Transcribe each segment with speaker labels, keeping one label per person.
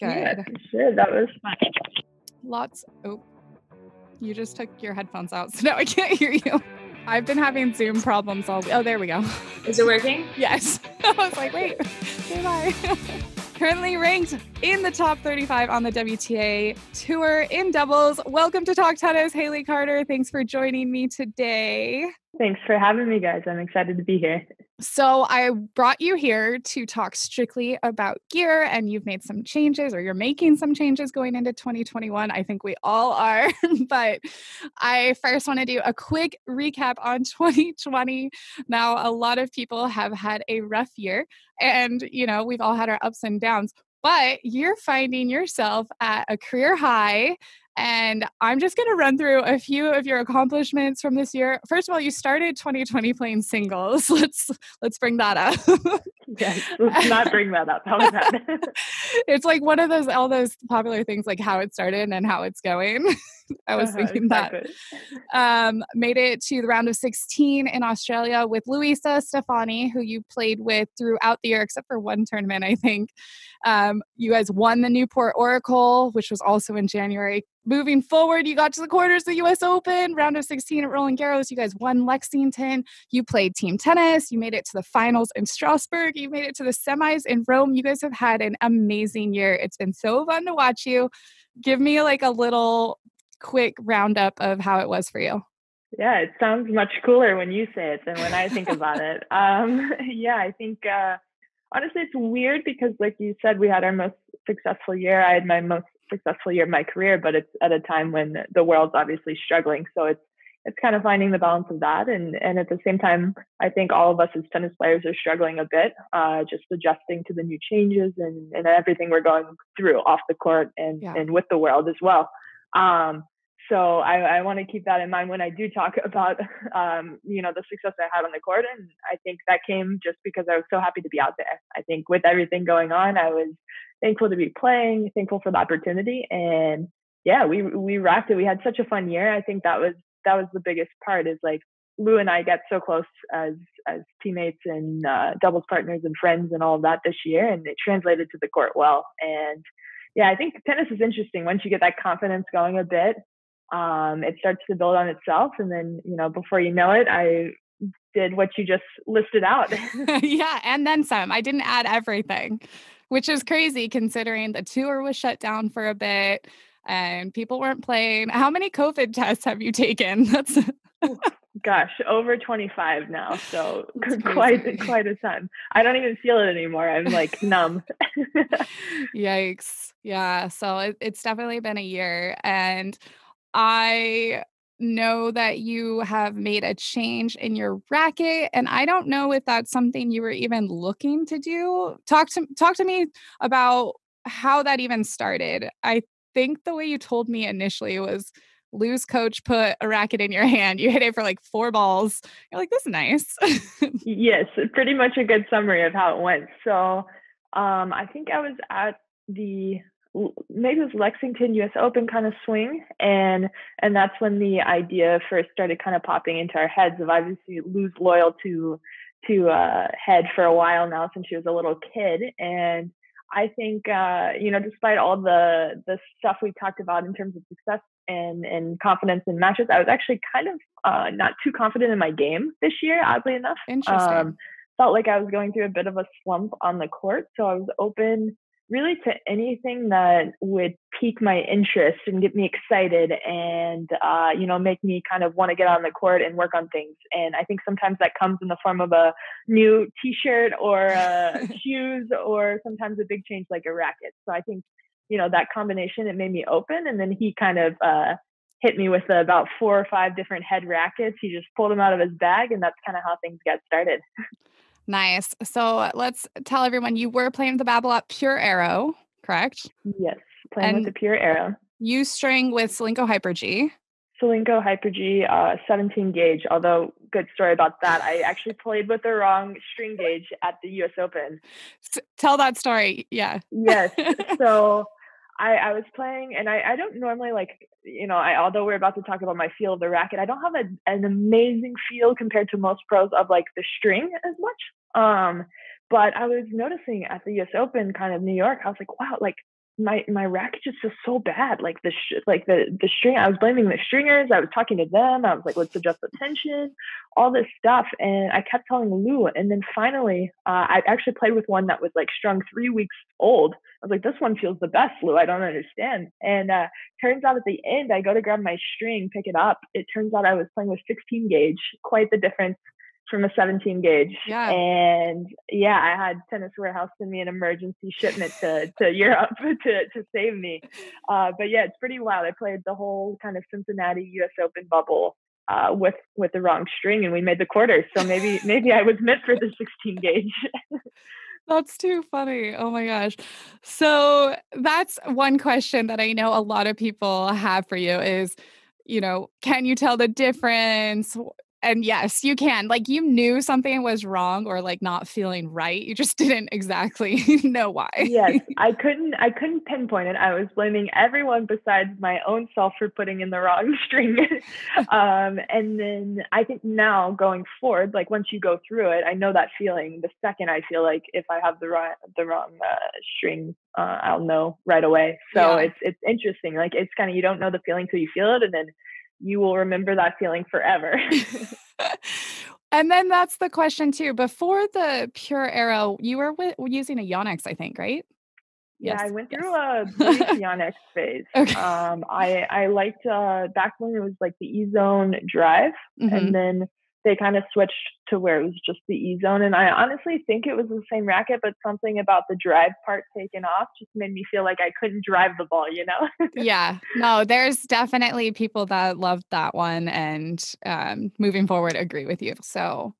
Speaker 1: Good.
Speaker 2: Yeah, sure. That was fun.
Speaker 1: Lots. Oh, you just took your headphones out, so now I can't hear you. I've been having Zoom problems all. Oh, there we go.
Speaker 3: Is it working?
Speaker 1: Yes. I was like, wait, say bye. Currently ranked in the top 35 on the WTA tour in doubles. Welcome to Talk Tennis, Hayley Carter. Thanks for joining me today.
Speaker 2: Thanks for having me, guys. I'm excited to be here.
Speaker 1: So, I brought you here to talk strictly about gear, and you've made some changes, or you're making some changes going into 2021. I think we all are. but I first want to do a quick recap on 2020. Now, a lot of people have had a rough year, and you know, we've all had our ups and downs but you're finding yourself at a career high and I'm just going to run through a few of your accomplishments from this year. First of all, you started 2020 playing singles. Let's let's bring that up.
Speaker 2: yes, let's not bring that up. How was that?
Speaker 1: it's like one of those all those popular things like how it started and how it's going. I was uh-huh, thinking exactly. that. Um, made it to the round of 16 in Australia with Luisa Stefani, who you played with throughout the year, except for one tournament, I think. Um, you guys won the Newport Oracle, which was also in January. Moving forward, you got to the quarters of the US Open, round of 16 at Roland Garros. You guys won Lexington. You played team tennis. You made it to the finals in Strasbourg. You made it to the semis in Rome. You guys have had an amazing year. It's been so fun to watch you. Give me like a little quick roundup of how it was for you.
Speaker 2: Yeah, it sounds much cooler when you say it than when I think about it. Um, yeah, I think uh, honestly, it's weird because, like you said, we had our most successful year. I had my most successful year of my career, but it's at a time when the world's obviously struggling. So it's it's kind of finding the balance of that, and and at the same time, I think all of us as tennis players are struggling a bit, uh, just adjusting to the new changes and and everything we're going through off the court and yeah. and with the world as well. Um, so I, I want to keep that in mind when I do talk about, um, you know, the success I had on the court. And I think that came just because I was so happy to be out there. I think with everything going on, I was thankful to be playing, thankful for the opportunity. And yeah, we, we rocked it. We had such a fun year. I think that was, that was the biggest part is like Lou and I get so close as, as teammates and uh, doubles partners and friends and all of that this year. And it translated to the court well. And yeah, I think tennis is interesting. Once you get that confidence going a bit, um, it starts to build on itself. And then, you know, before you know it, I did what you just listed out.
Speaker 1: yeah, and then some. I didn't add everything, which is crazy considering the tour was shut down for a bit and people weren't playing. How many COVID tests have you taken? That's
Speaker 2: gosh, over 25 now. So quite quite a ton. I don't even feel it anymore. I'm like numb.
Speaker 1: Yikes. Yeah. So it, it's definitely been a year. And I know that you have made a change in your racket and I don't know if that's something you were even looking to do. Talk to talk to me about how that even started. I think the way you told me initially was Lou's coach put a racket in your hand. You hit it for like four balls. You're like, this is nice.
Speaker 2: yes, pretty much a good summary of how it went. So um, I think I was at the maybe it was Lexington US Open kind of swing and and that's when the idea first started kind of popping into our heads of obviously Lou's loyal to to uh, head for a while now since she was a little kid and I think uh, you know, despite all the the stuff we talked about in terms of success and and confidence in matches, I was actually kind of uh, not too confident in my game this year. Oddly enough,
Speaker 1: interesting. Um,
Speaker 2: felt like I was going through a bit of a slump on the court, so I was open really to anything that would pique my interest and get me excited and uh, you know make me kind of want to get on the court and work on things. And i think sometimes that comes in the form of a new t-shirt or uh, shoes or sometimes a big change like a racket. So i think you know that combination it made me open and then he kind of uh, hit me with about four or five different head rackets. He just pulled them out of his bag and that's kind of how things got started
Speaker 1: Nice. So let's tell everyone you were playing with the Babolat Pure Aero, correct?
Speaker 2: Yes, playing and with the Pure Aero.
Speaker 1: You string with Solinco Hyper G.
Speaker 2: Solinco Hyper G, uh, 17 gauge. Although, good story about that. I actually played with the wrong string gauge at the U.S. Open.
Speaker 1: S- tell that story. Yeah.
Speaker 2: Yes. So I, I was playing, and I, I don't normally like, you know, I although we're about to talk about my feel of the racket, I don't have a, an amazing feel compared to most pros of like the string as much. Um, but I was noticing at the US Open, kind of New York, I was like, wow, like my my racket is just so bad. Like the sh- like the the string. I was blaming the stringers. I was talking to them. I was like, let's adjust the tension, all this stuff. And I kept telling Lou. And then finally, uh, I actually played with one that was like strung three weeks old. I was like, this one feels the best, Lou. I don't understand. And uh, turns out at the end, I go to grab my string, pick it up. It turns out I was playing with 16 gauge. Quite the difference from a 17 gauge.
Speaker 1: Yeah.
Speaker 2: And yeah, I had Tennis Warehouse send me an emergency shipment to, to Europe to, to save me. Uh, but yeah, it's pretty wild. I played the whole kind of Cincinnati US Open bubble uh, with with the wrong string and we made the quarters. So maybe maybe I was meant for the 16 gauge.
Speaker 1: That's too funny. Oh my gosh. So that's one question that I know a lot of people have for you is, you know, can you tell the difference? And yes, you can. Like you knew something was wrong or like not feeling right. You just didn't exactly know why.
Speaker 2: yes, I couldn't I couldn't pinpoint it. I was blaming everyone besides my own self for putting in the wrong string. um, and then I think now going forward, like once you go through it, I know that feeling. The second I feel like if I have the wrong the wrong uh, string, uh, I'll know right away. So yeah. it's it's interesting. Like it's kind of you don't know the feeling till you feel it, and then you will remember that feeling forever.
Speaker 1: and then that's the question too. Before the Pure Aero, you were with, using a Yonex, I think, right?
Speaker 2: Yeah, yes. I went through yes. a Yonex phase. Okay. Um, I I liked uh, back when it was like the E Zone Drive, mm-hmm. and then they kind of switched to where it was just the E zone. And I honestly think it was the same racket, but something about the drive part taken off just made me feel like I couldn't drive the ball, you know?
Speaker 1: yeah. No, there's definitely people that loved that one and um, moving forward agree with you. So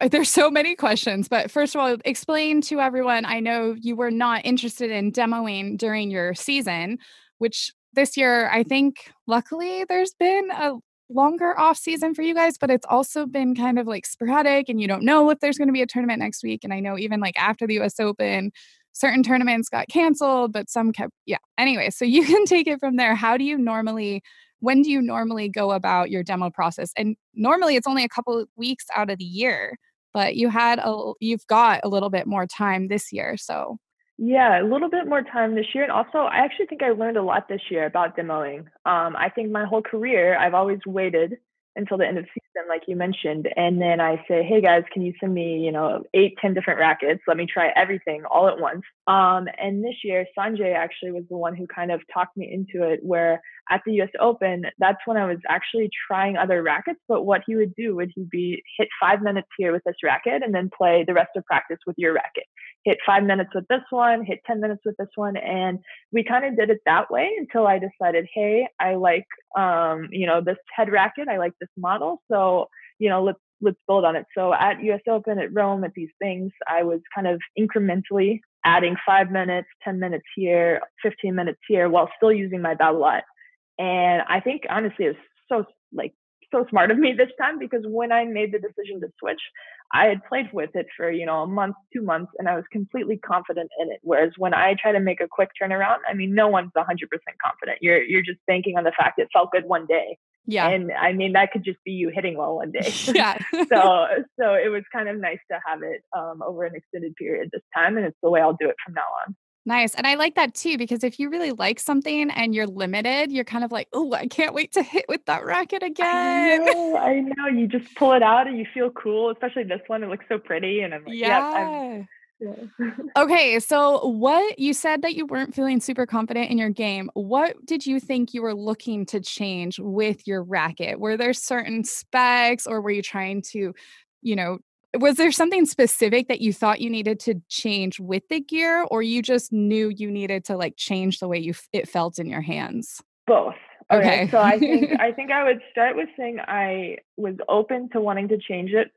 Speaker 1: uh, there's so many questions, but first of all, explain to everyone. I know you were not interested in demoing during your season, which this year, I think luckily there's been a longer off season for you guys, but it's also been kind of like sporadic and you don't know if there's going to be a tournament next week. And I know even like after the US Open, certain tournaments got canceled, but some kept, yeah. Anyway, so you can take it from there. How do you normally, when do you normally go about your demo process? And normally it's only a couple weeks out of the year, but you had a, you've got a little bit more time this year. So
Speaker 2: yeah, a little bit more time this year. And also, I actually think I learned a lot this year about demoing. Um, I think my whole career, I've always waited until the end of season, like you mentioned. And then I say, hey guys, can you send me, you know, eight, ten different rackets? Let me try everything all at once. Um, and this year, Sanjay actually was the one who kind of talked me into it, where at the US Open, that's when I was actually trying other rackets. But what he would do would he be hit five minutes here with this racket and then play the rest of practice with your racket hit five minutes with this one, hit 10 minutes with this one. And we kind of did it that way until I decided, hey, I like, um, you know, this head racket. I like this model. So, you know, let's, let's build on it. So at US Open, at Rome, at these things, I was kind of incrementally adding five minutes, 10 minutes here, 15 minutes here while still using my Babolat. And I think honestly, it was so like so smart of me this time because when I made the decision to switch, I had played with it for, you know, a month, two months, and I was completely confident in it. Whereas when I try to make a quick turnaround, I mean, no one's 100% confident. You're, you're just banking on the fact it felt good one day.
Speaker 1: Yeah.
Speaker 2: And I mean, that could just be you hitting well one day.
Speaker 1: Yeah.
Speaker 2: so, so it was kind of nice to have it um, over an extended period this time. And it's the way I'll do it from now on.
Speaker 1: Nice. And I like that too, because if you really like something and you're limited, you're kind of like, oh, I can't wait to hit with that racket again. I
Speaker 2: know, I know. You just pull it out and you feel cool, especially this one. It looks so pretty. And I'm like, yeah.
Speaker 1: yeah, yeah. okay. So, what you said that you weren't feeling super confident in your game. What did you think you were looking to change with your racket? Were there certain specs or were you trying to, you know, was there something specific that you thought you needed to change with the gear or you just knew you needed to like change the way you it felt in your hands
Speaker 2: both okay, okay. so i think i think i would start with saying i was open to wanting to change it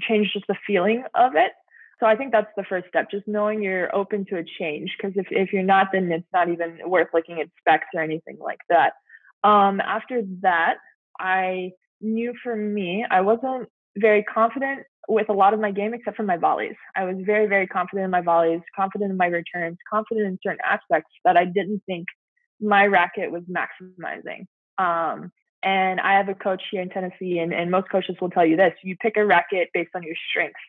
Speaker 2: change just the feeling of it so i think that's the first step just knowing you're open to a change because if, if you're not then it's not even worth looking at specs or anything like that um, after that i knew for me i wasn't very confident with a lot of my game except for my volleys. I was very, very confident in my volleys, confident in my returns, confident in certain aspects that I didn't think my racket was maximizing. Um, and I have a coach here in Tennessee, and, and most coaches will tell you this you pick a racket based on your strengths.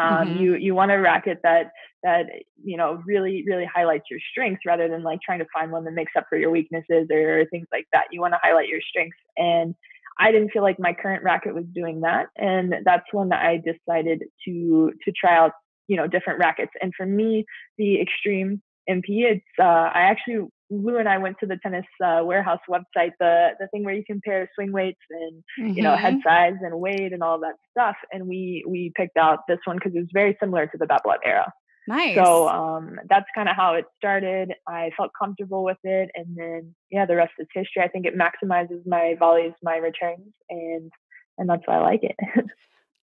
Speaker 2: Um, mm-hmm. You you want a racket that that you know really really highlights your strengths rather than like trying to find one that makes up for your weaknesses or things like that. You want to highlight your strengths, and I didn't feel like my current racket was doing that, and that's when that I decided to to try out you know different rackets. And for me, the Extreme MP, it's uh, I actually Lou and I went to the tennis uh, warehouse website, the the thing where you compare swing weights and mm-hmm. you know head mm-hmm. size and weight and all that stuff, and we we picked out this one because it was very similar to the Babolat Aero.
Speaker 1: Nice.
Speaker 2: So um, that's kind of how it started. I felt comfortable with it, and then yeah, the rest is history. I think it maximizes my volleys, my returns, and and that's why I like it.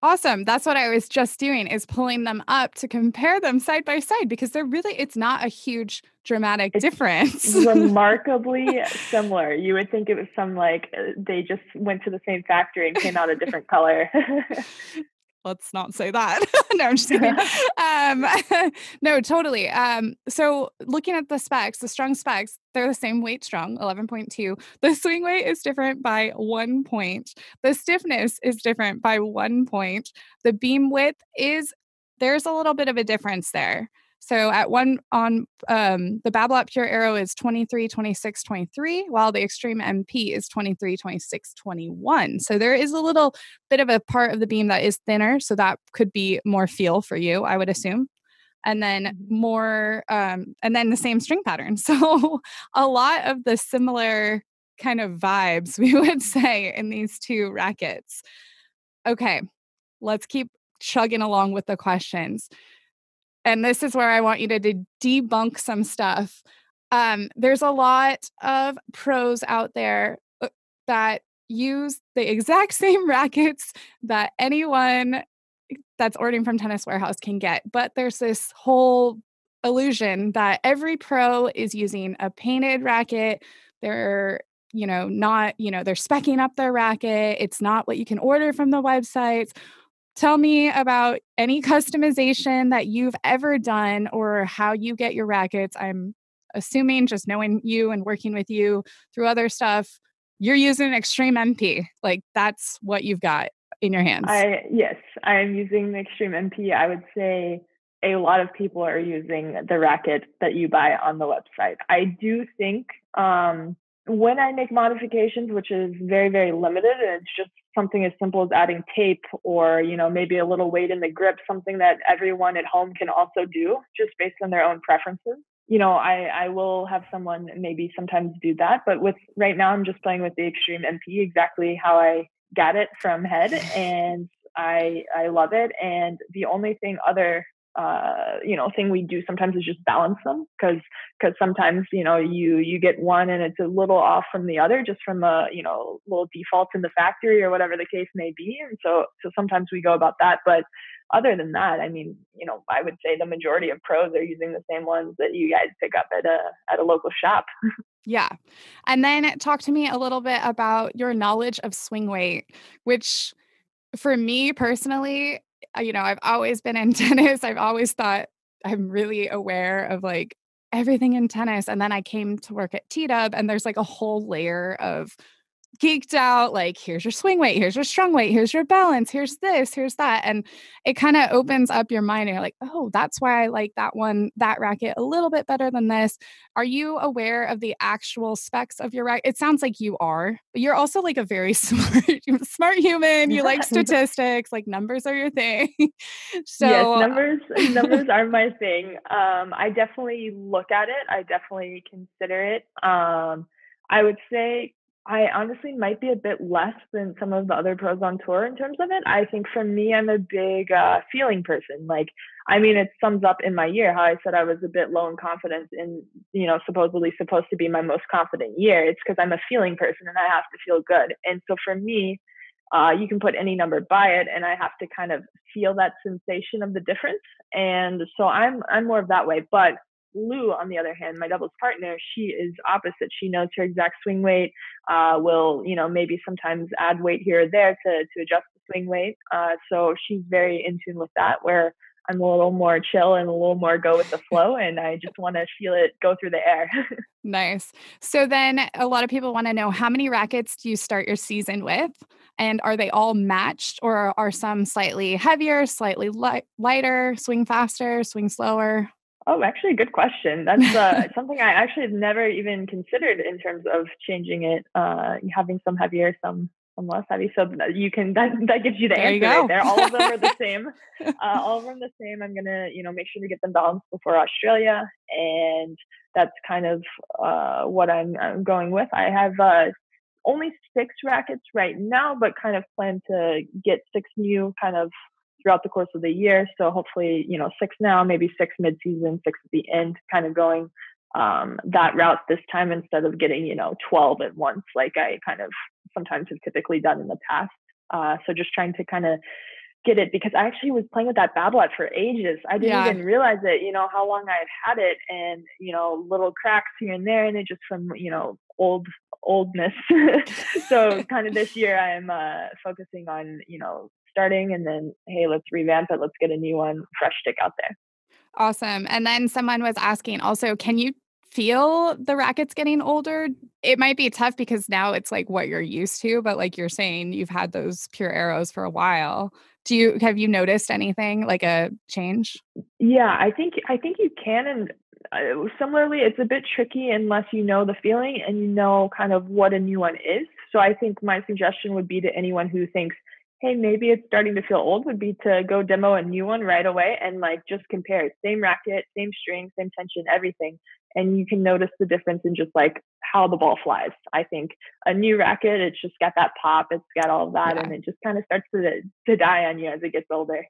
Speaker 1: Awesome. That's what I was just doing is pulling them up to compare them side by side because they're really it's not a huge dramatic it's difference.
Speaker 2: remarkably similar. You would think it was some like uh, they just went to the same factory and came out a different color.
Speaker 1: let's not say that. no, I'm just kidding. um, no, totally. Um, so looking at the specs, the strung specs, they're the same weight strong, 11.2. The swing weight is different by one point. The stiffness is different by one point. The beam width is there's a little bit of a difference there. So at one on um, the Babolat Pure Aero is 23, 26, 23, while the Extreme MP is 23, 26, 21. So there is a little bit of a part of the beam that is thinner. So that could be more feel for you, I would assume. And then mm-hmm. more, um, and then the same string pattern. So a lot of the similar kind of vibes, we would say, in these two rackets. Okay, let's keep chugging along with the questions and this is where I want you to, to debunk some stuff. Um, there's a lot of pros out there uh, that use the exact same rackets that anyone that's ordering from Tennis Warehouse can get. But there's this whole illusion that every pro is using a painted racket. They're, you know, not, you know, they're specking up their racket. It's not what you can order from the websites Tell me about any customization that you've ever done or how you get your rackets. I'm assuming just knowing you and working with you through other stuff, you're using an Extreme MP. Like that's what you've got in your hands.
Speaker 2: I yes, I am using the Extreme MP. I would say a lot of people are using the racket that you buy on the website. I do think um, when I make modifications, which is very, very limited, and it's just something as simple as adding tape or, you know, maybe a little weight in the grip, something that everyone at home can also do just based on their own preferences. You know, I, I will have someone maybe sometimes do that, but with right now, I'm just playing with the Extreme MP exactly how I got it from head, and I I love it. And the only thing other uh, you know thing we do sometimes is just balance them because because sometimes you know you you get one and it's a little off from the other just from a you know little default in the factory or whatever the case may be and so so sometimes we go about that but other than that i mean you know i would say the majority of pros are using the same ones that you guys pick up at a at a local shop.
Speaker 1: Yeah and then talk to me a little bit about your knowledge of swing weight which for me personally you know, I've always been in tennis. I've always thought I'm really aware of like everything in tennis. And then I came to work at T Dub, and there's like a whole layer of geeked out like here's your swing weight here's your strung weight here's your balance here's this here's that and it kind of opens up your mind and you're like oh that's why i like that one that racket a little bit better than this. Are you aware of the actual specs of your racket it sounds like you are but you're also like a very smart smart human you like statistics like numbers are your thing.
Speaker 2: So yes numbers numbers are my thing um i definitely look at it i definitely consider it um I would say I honestly might be a bit less than some of the other pros on tour in terms of it. I think for me, I'm a big uh, feeling person. Like, I mean, it sums up in my year how I said I was a bit low in confidence in, you know, supposedly supposed to be my most confident year. It's because I'm a feeling person and I have to feel good. And so for me, uh, you can put any number by it, and I have to kind of feel that sensation of the difference. And so I'm I'm more of that way. But Lou, on the other hand, my doubles partner, she is opposite. She knows her exact swing weight. Uh, will you know maybe sometimes add weight here or there to to adjust the swing weight. Uh, so she's very in tune with that. Where I'm a little more chill and a little more go with the flow, and I just want to feel it go through the air.
Speaker 1: nice. So then, a lot of people want to know how many rackets do you start your season with, and are they all matched, or are some slightly heavier, slightly light, lighter, swing faster, swing slower?
Speaker 2: Oh, actually, good question. That's uh, something I actually have never even considered in terms of changing it, uh, having some heavier, some some less heavy. So you can that that gives you the there answer you right there. All of them are the same. Uh, all of them the same. I'm gonna you know make sure to get them balanced before Australia, and that's kind of uh, what I'm, I'm, going with. I have uh, only six rackets right now, but kind of plan to get six new kind of throughout the course of the year. So hopefully, you know, six now, maybe six mid-season, six at the end, kind of going um, that route this time instead of getting, you know, 12 at once, like I kind of sometimes have typically done in the past. Uh, so just trying to kind of get it because I actually was playing with that Babolat for ages. I didn't yeah. even realize it, you know, how long I had had it and, you know, little cracks here and there and it just from, you know, old oldness. so kind of this year I'm uh, focusing on, you know, starting and then hey let's revamp it. Let's get a new one fresh stick out there.
Speaker 1: Awesome and then someone was asking also can you feel the rackets getting older? It might be tough because now it's like what you're used to but like you're saying you've had those Pure Aeros for a while. Do you have you noticed anything like a change?
Speaker 2: Yeah i think i think you can and uh, similarly it's a bit tricky unless you know the feeling and you know kind of what a new one is. So i think my suggestion would be to anyone who thinks hey, maybe it's starting to feel old would be to go demo a new one right away and like just compare same racket, same string, same tension, everything. And you can notice the difference in just like how the ball flies. I think a new racket, it's just got that pop, it's got all of that, yeah. and it just kind of starts to, to die on you as it gets older.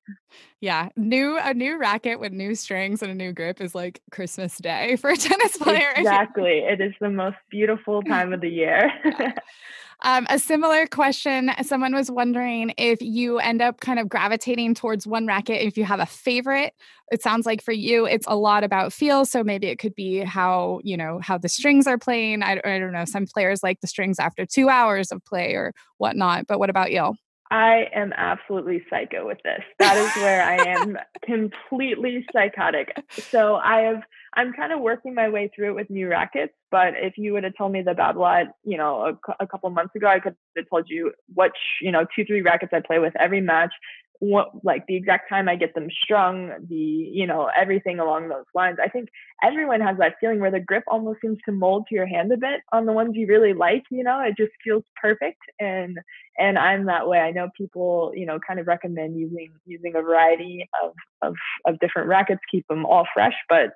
Speaker 1: Yeah. New a new racket with new strings and a new grip is like Christmas Day for a tennis player.
Speaker 2: Exactly. it is the most beautiful time of the year.
Speaker 1: Um, a similar question someone was wondering if you end up kind of gravitating towards one racket, if you have a favorite. It sounds like for you, it's a lot about feel. So maybe it could be how, you know, how the strings are playing. I, I don't know. Some players like the strings after two hours of play or whatnot. But what about you?
Speaker 2: I am absolutely psycho with this. That is where I am completely psychotic. So I have I'm kind of working my way through it with new rackets. But if you would have told me the Babolat, you know, a, a couple months ago, I could have told you what, you know, two, three rackets I play with every match, what, like the exact time I get them strung, the, you know, everything along those lines. I think everyone has that feeling where the grip almost seems to mold to your hand a bit on the ones you really like, you know, it just feels perfect. And, and I'm that way. I know people, you know, kind of recommend using, using a variety of, of, of different rackets, keep them all fresh, but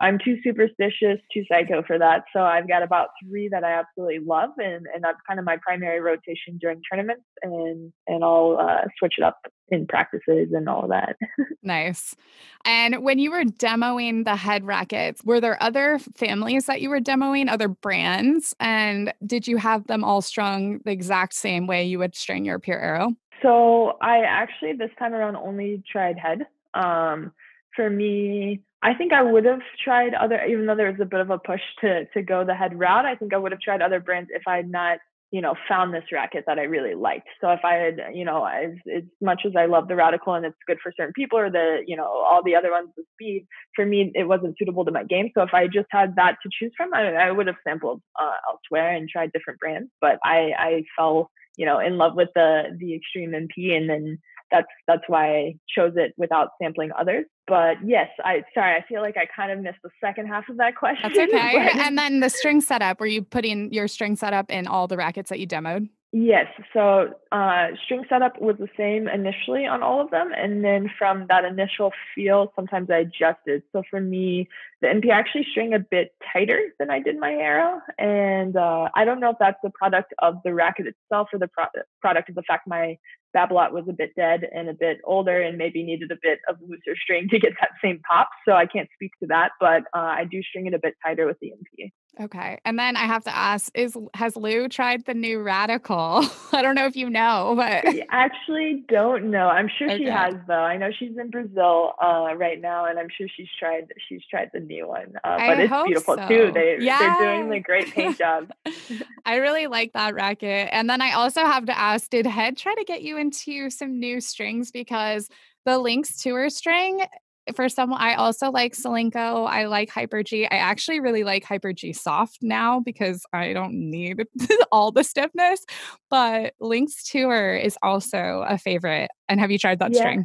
Speaker 2: I'm too superstitious, too psycho for that. So I've got about three that I absolutely love, and, and that's kind of my primary rotation during tournaments, and and I'll uh, switch it up in practices and all of that.
Speaker 1: nice. And when you were demoing the head rackets, were there other families that you were demoing, other brands, and did you have them all strung the exact same way you would string your Pure Aero?
Speaker 2: So I actually this time around only tried head. Um, for me, I think I would have tried other, even though there was a bit of a push to to go the head route. I think I would have tried other brands if I had not, you know, found this racket that I really liked. So if I had, you know, as as much as I love the radical and it's good for certain people, or the, you know, all the other ones, the speed, for me it wasn't suitable to my game. So if I just had that to choose from, I, I would have sampled uh, elsewhere and tried different brands. But I I fell, you know, in love with the the Extreme MP, and then that's that's why I chose it without sampling others. But yes, I sorry, I feel like I kind of missed the second half of that question.
Speaker 1: That's okay. and then the string setup, were you putting your string setup in all the rackets that you demoed?
Speaker 2: Yes. So uh, string setup was the same initially on all of them, and then from that initial feel, sometimes I adjusted. So for me, the MP actually string a bit tighter than I did my Aero, and uh, I don't know if that's the product of the racket itself or the pro- product of the fact my Babolat was a bit dead and a bit older and maybe needed a bit of looser string to get that same pop. So I can't speak to that, but uh, I do string it a bit tighter with the MP.
Speaker 1: Okay. And then I have to ask is has Lou tried the new radical? I don't know if you know, but
Speaker 2: I actually don't know. I'm sure okay. she has though. I know she's in Brazil uh, right now and I'm sure she's tried she's tried the new one. Uh, but it's beautiful so. too. They yeah. they're doing the great paint job.
Speaker 1: I really like that racket. And then I also have to ask did Head try to get you into some new strings because the Lynx tour string for some, I also like Solinco. I like Hyper G. I actually really like Hyper G Soft now because I don't need all the stiffness. But Lynx Tour is also a favorite. And have you tried that yeah. string?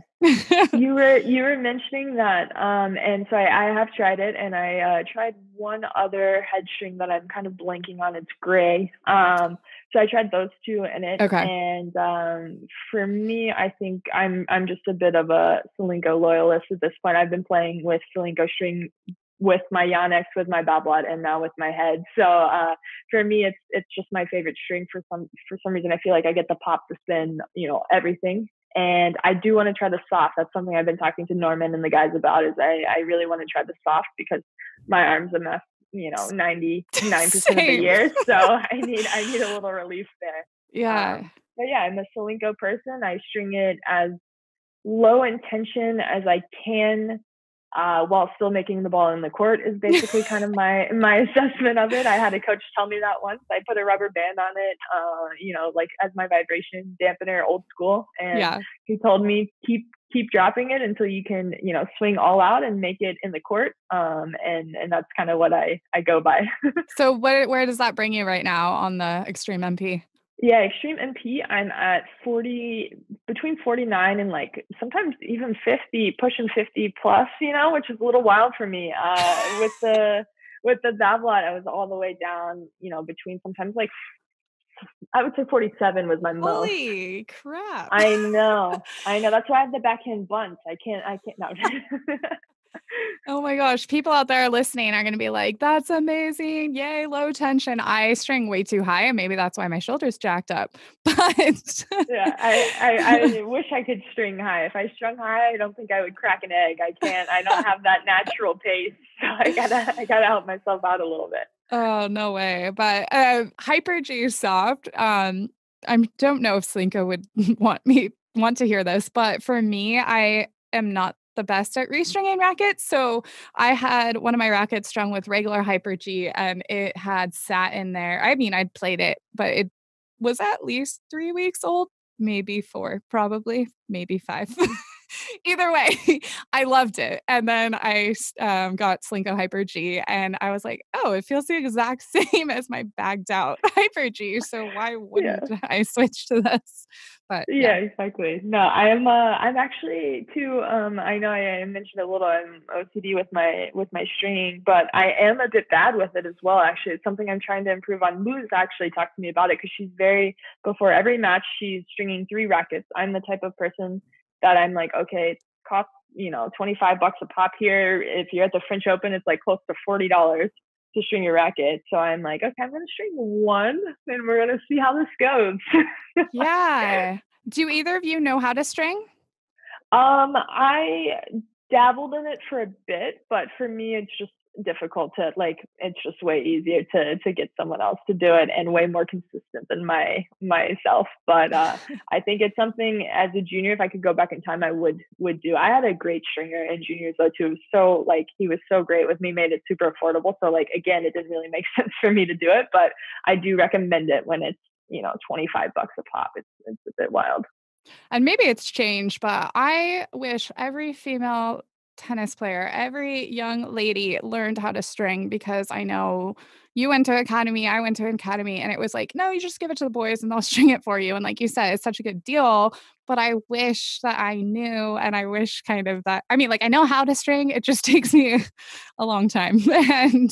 Speaker 2: you were you were mentioning that, um, and so I, I have tried it, and I uh, tried one other head string that I'm kind of blanking on. It's gray. Um, so I tried those two in it. Okay. And um, for me, I think I'm I'm just a bit of a Solinco loyalist at this point. I've been playing with Solinco string with my Yonex, with my Babolat, and now with my head. So uh, for me, it's it's just my favorite string for some for some reason. I feel like I get the pop the spin, you know, everything. And I do want to try the soft. That's something I've been talking to Norman and the guys about. Is I I really want to try the soft because my arm's a mess you know 99% of the year. So i need i need a little relief there.
Speaker 1: Yeah. um,
Speaker 2: but yeah i'm a Solinco person. I string it as low intention as i can uh, while still making the ball in the court is basically kind of my my assessment of it. I had a coach tell me that once. I put a rubber band on it, uh, you know, like as my vibration dampener, old school, and yeah. he told me keep keep dropping it until you can, you know, swing all out and make it in the court. Um, and and that's kind of what I I go by.
Speaker 1: so where where does that bring you right now on the Extreme MP?
Speaker 2: Yeah, Extreme MP, I'm at 40, between 49 and like sometimes even 50, pushing 50 plus, you know, which is a little wild for me. Uh, with the, with the Babolat, I was all the way down, you know, between sometimes like, I would say 47 was my most.
Speaker 1: Holy crap.
Speaker 2: I know. I know. That's why I have the backhand bunt. I can't, I can't, no.
Speaker 1: oh my gosh. People out there listening are going to be like, that's amazing. Yay, low tension. I string way too high. And maybe that's why my shoulder's jacked up. But
Speaker 2: yeah, I, I, I, wish I could string high. If I strung high, I don't think I would crack an egg. I can't, I don't have that natural pace. So I gotta, I gotta help myself out a little bit.
Speaker 1: Oh, no way. But uh, Hyper G Soft, um, I don't know if Solinco would want me want to hear this, but for me, I am not the best at restringing rackets. So I had one of my rackets strung with regular Hyper G and it had sat in there. I mean, I'd played it, but it was at least three weeks old, maybe four, probably, maybe five. Either way, I loved it. And then I um, got Solinco Hyper G, and I was like, oh, it feels the exact same as my bagged out Hyper G. So why wouldn't yeah. I switch to this? But
Speaker 2: yeah. yeah, exactly. No, I'm uh, I'm actually too. Um, I know I mentioned a little. I'm OCD with my with my stringing, but I am a bit bad with it as well. Actually, it's something I'm trying to improve on. Luz actually talked to me about it because she's very before every match she's stringing three rackets. I'm the type of person that I'm like, okay, it costs, you know, 25 bucks a pop here. If you're at the French Open, it's like close to $40 to string your racket. So I'm like, okay, I'm going to string one and we're going to see how this goes.
Speaker 1: yeah. Do either of you know how to string?
Speaker 2: Um, I dabbled in it for a bit, but for me, it's just difficult to like it's just way easier to to get someone else to do it and way more consistent than my myself. But uh i think it's something as a junior if i could go back in time i would would do. I had a great stringer in juniors though too. So like he was so great with me made it super affordable. So like again it didn't really make sense for me to do it but i do recommend it when it's you know 25 bucks a pop. It's it's a bit wild.
Speaker 1: And maybe it's changed, but I wish every female tennis player, every young lady learned how to string because I know you went to academy, I went to academy, and it was like, no, you just give it to the boys and they'll string it for you. And like you said, it's such a good deal. But I wish that I knew, and I wish kind of that. I mean, like I know how to string, it just takes me a long time. and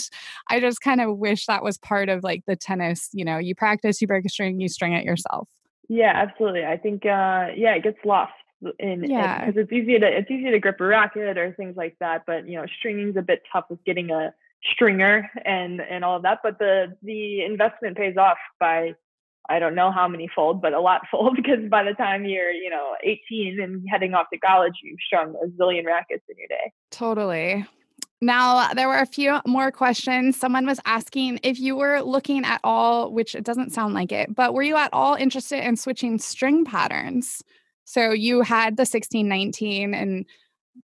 Speaker 1: I just kind of wish that was part of like the tennis, you know, you practice, you break a string, you string it yourself.
Speaker 2: Yeah, absolutely. I think, uh, yeah, it gets lost in yeah because it, it's easy to it's easy to grip a racket or things like that but you know stringing's a bit tough with getting a stringer and and all of that but the the investment pays off by I don't know how many fold, but a lot fold because by the time you're, you know, 18 and heading off to college, you've strung a zillion rackets in your day.
Speaker 1: Totally. Now, there were a few more questions. Someone was asking if you were looking at all, which it doesn't sound like it, but were you at all interested in switching string patterns? So you had the 1619 and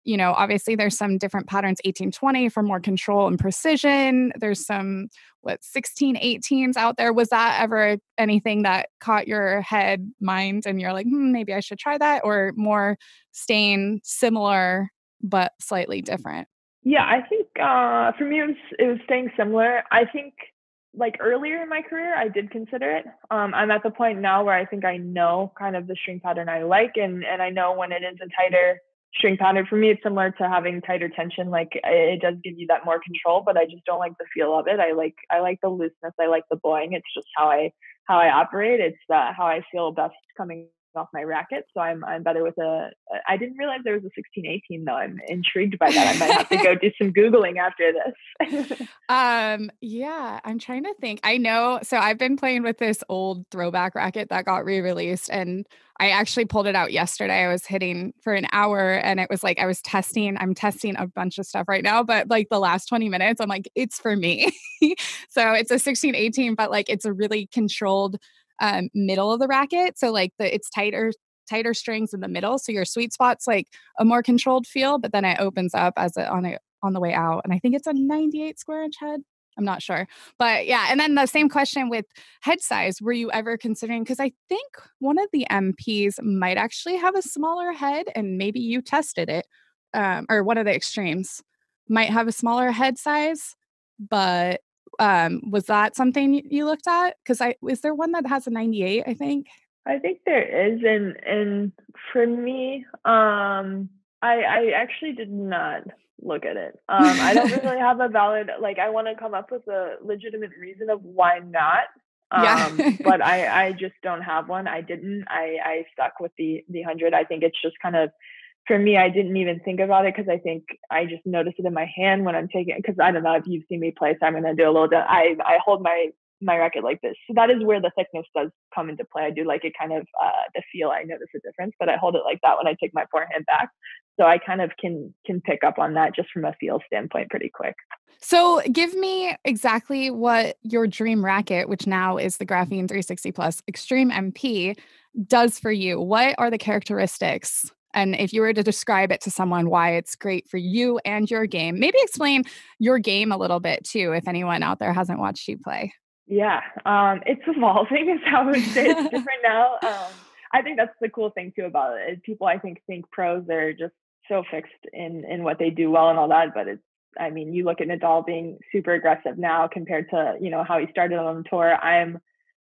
Speaker 1: you know, obviously there's some different patterns 1820 for more control and precision. There's some what 1618s out there. Was that ever anything that caught your head mind and you're like, hmm, maybe I should try that or more staying similar but slightly different?
Speaker 2: Yeah, I think uh, for me it was it was staying similar. I think like earlier in my career, I did consider it. Um, I'm at the point now where I think I know kind of the string pattern I like, and and I know when it is a tighter string pattern. For me, it's similar to having tighter tension. Like it does give you that more control, but I just don't like the feel of it. I like I like the looseness. I like the bowing. It's just how I how I operate. It's uh, how I feel best coming off my racket. So I'm I'm better with a. I didn't realize there was a 16 18 though. I'm intrigued by that. I might have to go do some googling after this.
Speaker 1: um yeah, I'm trying to think. I know so I've been playing with this old throwback racket that got re-released and I actually pulled it out yesterday. I was hitting for an hour and it was like I was testing. I'm testing a bunch of stuff right now, but like the last 20 minutes, I'm like, it's for me. so it's a 16, 18, but like it's a really controlled um, middle of the racket. So like the it's tighter tighter strings in the middle. So your sweet spot's like a more controlled feel, but then it opens up as it on it on the way out. And I think it's a 98 square inch head. I'm not sure. But yeah, and then the same question with head size. Were you ever considering because I think one of the MPs might actually have a smaller head and maybe you tested it um, or one of the extremes might have a smaller head size, but um, was that something you looked at? Because I is there one that has a 98? I think.
Speaker 2: I think there is, and and for me, um, I I actually did not look at it. Um, I don't really have a valid like. I want to come up with a legitimate reason of why not. Um, yeah. but I I just don't have one. I didn't. I I stuck with the the hundred. I think it's just kind of for me, I didn't even think about it because I think I just notice it in my hand when I'm taking. Because I don't know if you've seen me play, so I'm gonna do a little. I I hold my my racket like this, so that is where the thickness does come into play. I do like it kind of uh, the feel. I notice a difference, but I hold it like that when I take my forehand back, so I kind of can can pick up on that just from a feel standpoint pretty quick.
Speaker 1: So, give me exactly what your dream racket, which now is the Graphene 360 Plus Extreme MP, does for you. What are the characteristics and if you were to describe it to someone why it's great for you and your game, maybe explain your game a little bit too, if anyone out there hasn't watched you play.
Speaker 2: Yeah, um, it's evolving, is how I would say. It's different now. Um, I think that's the cool thing too about it. People, I think, think pros are just so fixed in in what they do well and all that, but it's. I mean, you look at Nadal being super aggressive now compared to you know how he started on the tour. I'm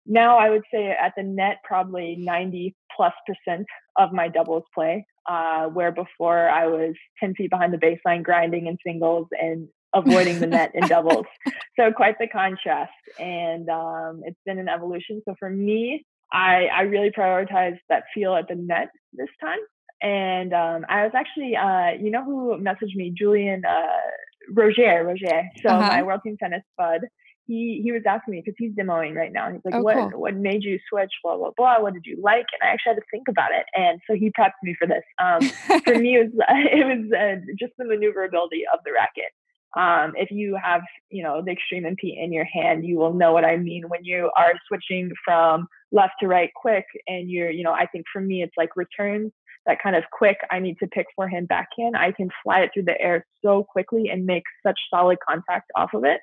Speaker 2: now I would say at the net probably 90 plus percent of my doubles play uh, where before I was 10 feet behind the baseline, grinding in singles and avoiding the net in doubles. So quite the contrast. And um, it's been an evolution. So for me, I, I really prioritized that feel at the net this time. And um, I was actually, uh, you know who messaged me? Julian uh, Rojer, Rojer. So uh-huh. my world team tennis bud he he was asking me because he's demoing right now. And he's like, oh, "What cool. what made you switch? Blah blah blah. What did you like?" And I actually had to think about it, and so he prepped me for this. Um, for me, it was it was uh, just the maneuverability of the racket. Um, if you have you know the extreme MP in your hand, you will know what I mean when you are switching from left to right quick, and you're you know I think for me it's like returns that kind of quick. I need to pick forehand backhand. I can fly it through the air so quickly and make such solid contact off of it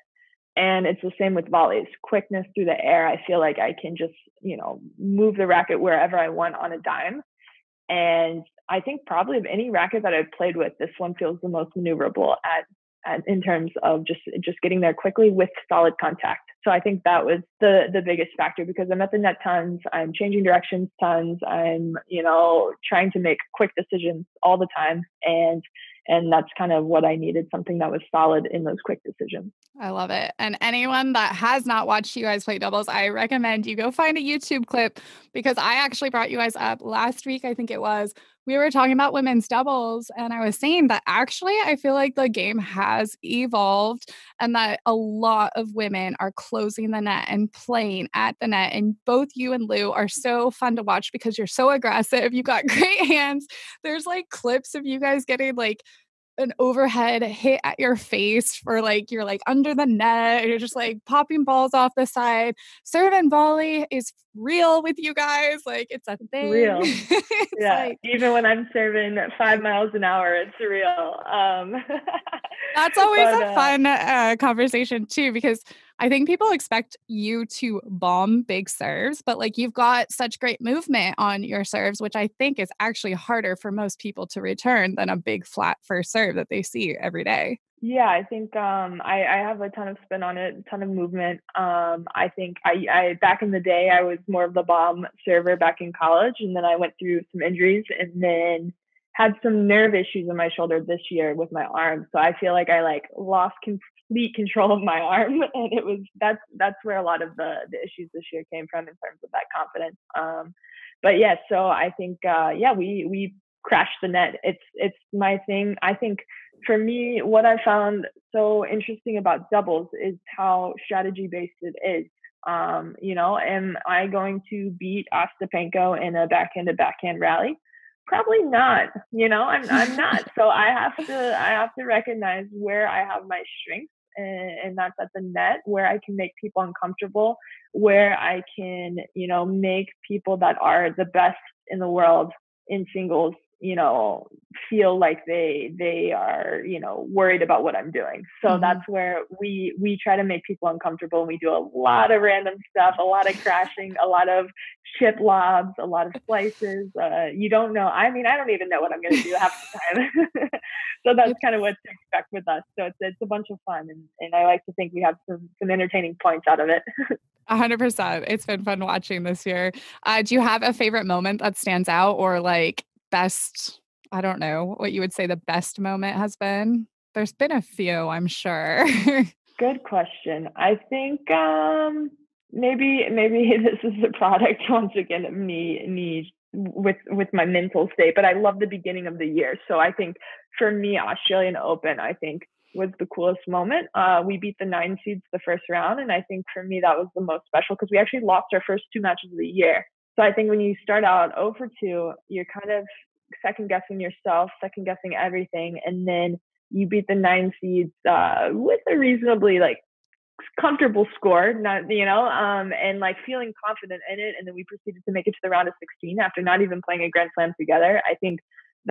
Speaker 2: and it's the same with volleys. Quickness through the air. I feel like I can just, you know, move the racket wherever I want on a dime. And I think probably of any racket that I've played with, this one feels the most maneuverable at, at in terms of just just getting there quickly with solid contact. So I think that was the the biggest factor because I'm at the net tons, I'm changing directions tons, I'm you know trying to make quick decisions all the time, and and that's kind of what I needed something that was solid in those quick decisions.
Speaker 1: I love it. And anyone that has not watched you guys play doubles, I recommend you go find a YouTube clip because I actually brought you guys up last week, I think it was. We were talking about women's doubles, and I was saying that actually I feel like the game has evolved and that a lot of women are closing the net and playing at the net. And both you and Lou are so fun to watch because you're so aggressive. You've got great hands. There's like clips of you guys getting like an overhead hit at your face for like you're like under the net you're just like popping balls off the side. Serve and volley is real with you guys like it's a thing.
Speaker 2: Real. Yeah like, even when i'm serving five miles an hour it's real um
Speaker 1: that's always but, a uh, fun uh, conversation too because I think people expect you to bomb big serves, but like you've got such great movement on your serves, which I think is actually harder for most people to return than a big flat first serve that they see every day.
Speaker 2: Yeah, I think um, I, I have a ton of spin on it, a ton of movement. Um, I think I, I back in the day I was more of the bomb server back in college, and then I went through some injuries, and then had some nerve issues in my shoulder this year with my arm. So I feel like I like lost complete control of my arm, and it was that's that's where a lot of the the issues this year came from in terms of that confidence. Um, but yeah, so I think uh, yeah, we we crashed the net. It's it's my thing. I think for me, what I found so interesting about doubles is how strategy based it is. Um, you know, am I going to beat Ostapenko in a backhand to backhand rally? Probably not. You know, I'm I'm not. So I have to I have to recognize where I have my strengths and, and that's at the net where I can make people uncomfortable, where I can, you know, make people that are the best in the world in singles you know feel like they they are you know worried about what i'm doing. So mm-hmm. that's where we we try to make people uncomfortable and we do a lot of random stuff a lot of crashing a lot of chip lobs a lot of slices uh, you don't know. I mean i don't even know what i'm going to do half the time so that's kind of what to expect with us so it's, it's a bunch of fun and, and i like to think we have some some entertaining points out of it
Speaker 1: A hundred percent. It's been fun watching this year. Uh, do you have a favorite moment that stands out, or like best, I don't know what you would say the best moment has been? There's been a few, I'm sure.
Speaker 2: Good question. I think um maybe maybe this is a product once again of me me with with my mental state, but I love the beginning of the year. So I think for me, Australian Open, I think was the coolest moment. Uh, we beat the nine seeds the first round, and I think for me that was the most special because we actually lost our first two matches of the year. So I think when you start out 0 for 2, you're kind of second guessing yourself, second guessing everything, and then you beat the nine seeds uh, with a reasonably like comfortable score, not you know, um, and like feeling confident in it. And then we proceeded to make it to the round of 16 after not even playing a Grand Slam together. I think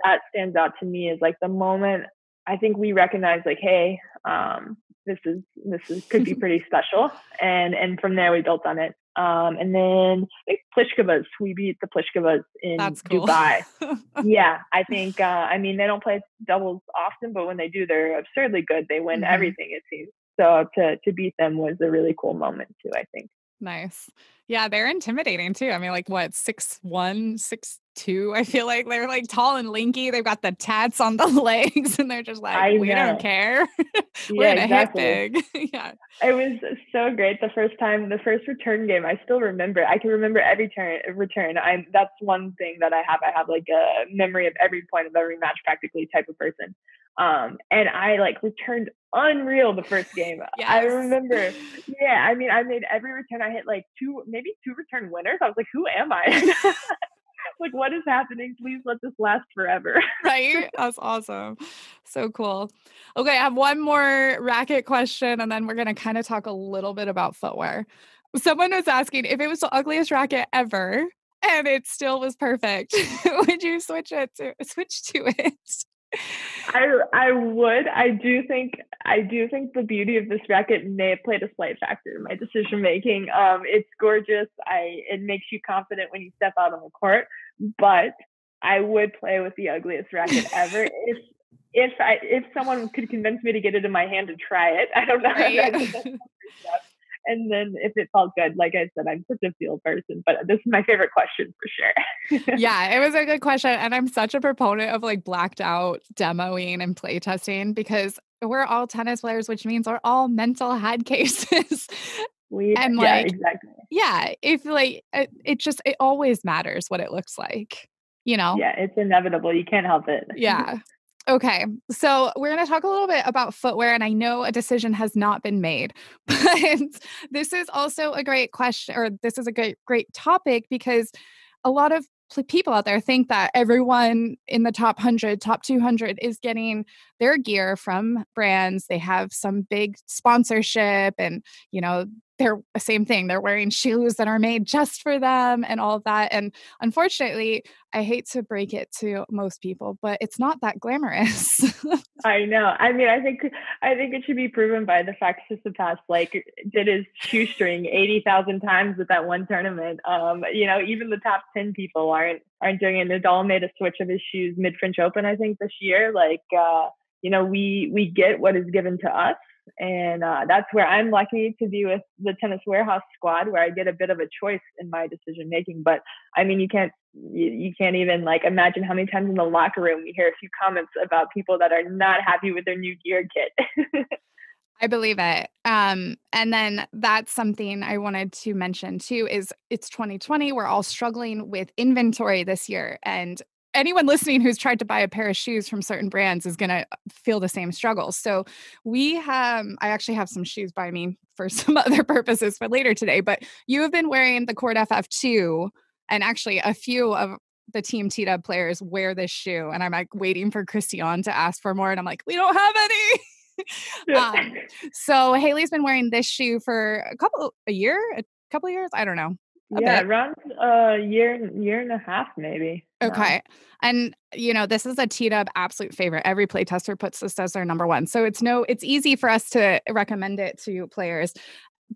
Speaker 2: that stands out to me as like the moment I think we recognize like, hey, um, this is this is could be pretty special, and and from there we built on it. Um, and then I think Pliskovas, we beat the Pliskovas in cool. Dubai. yeah, I think, uh, I mean, they don't play doubles often, but when they do, they're absurdly good. They win mm-hmm. everything, it seems. So to, to beat them was a really cool moment, too, I think.
Speaker 1: Nice. Yeah, they're intimidating too. I mean, like what, six one, six two? I feel like they're like tall and lanky. They've got the tats on the legs, and they're just like, I we know. don't care. We're yeah, gonna exactly. hit big. yeah.
Speaker 2: It was so great the first time, the first return game. I still remember. I can remember every turn return. I'm that's one thing that I have. I have like a memory of every point of every match practically type of person. Um, and I like returned unreal the first game. Yes. I remember, yeah, I mean, I made every return. I hit like two, maybe two return winners. I was like, who am I? like, what is happening? Please let this last forever.
Speaker 1: right? That's awesome. So cool. Okay, I have one more racket question, and then we're going to kind of talk a little bit about footwear. Someone was asking if it was the ugliest racket ever and it still was perfect, would you switch it to switch to it?
Speaker 2: I I would. I do think I do think the beauty of this racket may have played a slight factor in my decision making. Um, it's gorgeous. I it makes you confident when you step out on the court. But I would play with the ugliest racket ever if if I if someone could convince me to get it in my hand to try it. I don't know. Right and then if it felt good, like I said, I'm such a feel person, but this is my favorite question for sure.
Speaker 1: yeah, it was a good question. And I'm such a proponent of like blacked out demoing and play testing because we're all tennis players, which means we're all mental head cases.
Speaker 2: We, and like, yeah, exactly.
Speaker 1: Yeah. If like, it, it just, it always matters what it looks like, you know?
Speaker 2: Yeah, it's inevitable. You can't help it.
Speaker 1: Yeah. Okay, so we're going to talk a little bit about footwear, and I know a decision has not been made, but this is also a great question, or this is a great great topic because a lot of people out there think that everyone in the top 100 top 200 is getting their gear from brands. They have some big sponsorship and you know they're the same thing. They're wearing shoes that are made just for them and all of that. And unfortunately, I hate to break it to most people, but it's not that glamorous.
Speaker 2: I know. I mean, I think I think it should be proven by the fact Tsitsipas like did his shoestring eighty thousand times with that one tournament. Um, you know, even the top ten people aren't aren't doing it. Nadal made a switch of his shoes mid French Open, I think, this year. Like, uh, you know, we we get what is given to us and uh, that's where I'm lucky to be with the Tennis Warehouse squad, where I get a bit of a choice in my decision making. But I mean, you can't you, you can't even like imagine how many times in the locker room we hear a few comments about people that are not happy with their new gear kit.
Speaker 1: I believe it. Um, and then that's something I wanted to mention too is it's 2020. We're all struggling with inventory this year. And anyone listening who's tried to buy a pair of shoes from certain brands is going to feel the same struggles. So we have, I actually have some shoes by me for some other purposes for later today, but you have been wearing the Court FF2 and actually a few of the team T Dub players wear this shoe. And I'm like waiting for Christian to ask for more. And I'm like, we don't have any. um, so Hayley's been wearing this shoe for a couple, a year, a couple years. I don't know
Speaker 2: yeah, bit. around a uh, year, year and a half, maybe.
Speaker 1: Okay. And you know, this is a T-Dub absolute favorite. Every playtester puts this as their number one. So it's no, it's easy for us to recommend it to players.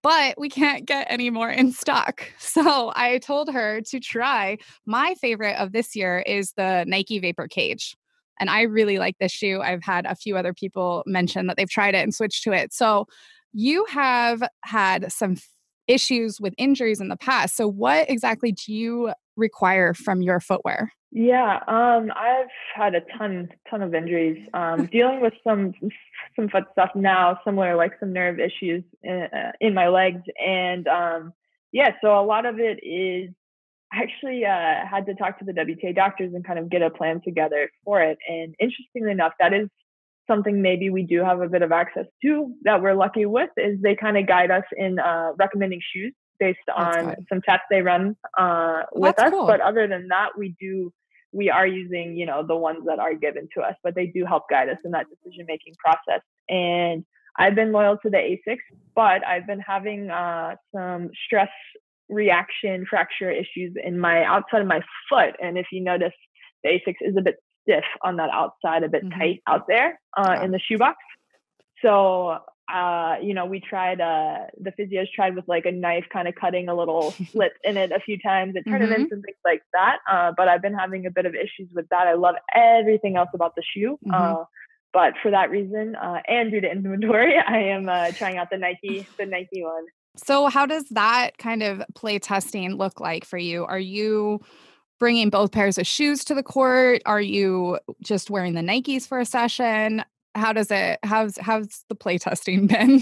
Speaker 1: But we can't get any more in stock. So I told her to try. My favorite of this year is the Nike Vapor Cage. And I really like this shoe. I've had a few other people mention that they've tried it and switched to it. So you have had some issues with injuries in the past. So, what exactly do you require from your footwear?
Speaker 2: Yeah, um, I've had a ton, ton of injuries. Um, dealing with some, some foot stuff now, similar like some nerve issues in, uh, in my legs, and um, yeah, so a lot of it is actually uh, had to talk to the WTA doctors and kind of get a plan together for it. And interestingly enough, that is something maybe we do have a bit of access to that we're lucky with is they kind of guide us in uh, recommending shoes based on some tests they run uh, with That's us. Cool. But other than that, we do we are using you know the ones that are given to us, but they do help guide us in that decision making process. And I've been loyal to the Asics, but I've been having uh, some stress reaction fracture issues in my outside of my foot. And if you notice, the Asics is a bit stiff on that outside, a bit mm-hmm. tight out there uh, yeah. in the shoebox. So, uh, you know, we tried, uh, the physios tried with like a knife, kind of cutting a little slit in it a few times at tournaments mm-hmm. and things like that. Uh, but I've been having a bit of issues with that. I love everything else about the shoe. Mm-hmm. Uh, but for that reason, uh, and due to inventory, I am uh, trying out the Nike, the Nike one.
Speaker 1: So, how does that kind of play testing look like for you? Are you bringing both pairs of shoes to the court? Are you just wearing the Nikes for a session? How does it how's how's the play testing been?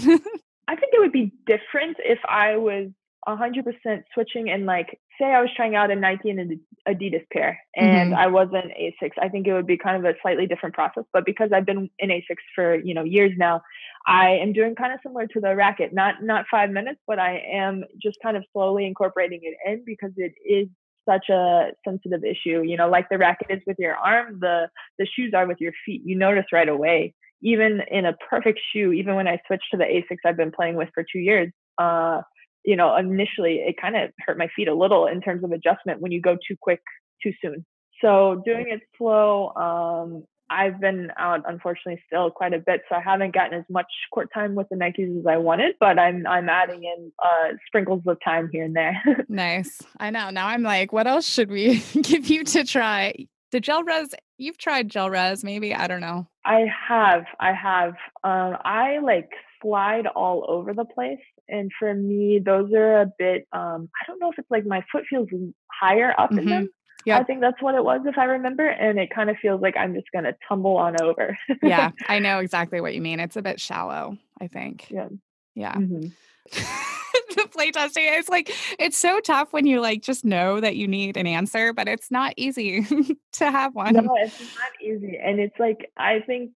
Speaker 2: I think it would be different if I was 100% switching and like say I was trying out a Nike and an Adidas pair and mm-hmm. I wasn't Asics. I think it would be kind of a slightly different process. But because I've been in Asics for you know years now, I am doing kind of similar to the racket. Not not five minutes, but I am just kind of slowly incorporating it in because it is such a sensitive issue. You know, like the racket is with your arm, the the shoes are with your feet. You notice right away. Even in a perfect shoe, even when I switched to the Asics I've been playing with for two years, uh, you know, initially it kind of hurt my feet a little in terms of adjustment when you go too quick too soon. So doing it slow, um, I've been out unfortunately still quite a bit, so I haven't gotten as much court time with the Nikes as I wanted, but I'm I'm adding in uh, sprinkles of time here and there.
Speaker 1: nice. I know. Now I'm like, what else should we give you to try? The Gel-Res, you've tried Gel-Res, maybe? I don't know.
Speaker 2: I have. I have. Um, I like slide all over the place. And for me, those are a bit um, I don't know if it's like my foot feels higher up mm-hmm. in them yeah. I think that's what it was, if I remember. And it kind of feels like I'm just going to tumble on over.
Speaker 1: yeah, I know exactly what you mean. It's a bit shallow, I think. Yeah. Yeah. Mm-hmm. the play testing it's like it's so tough when you like just know that you need an answer but it's not easy to have one
Speaker 2: no it's not easy and it's like i think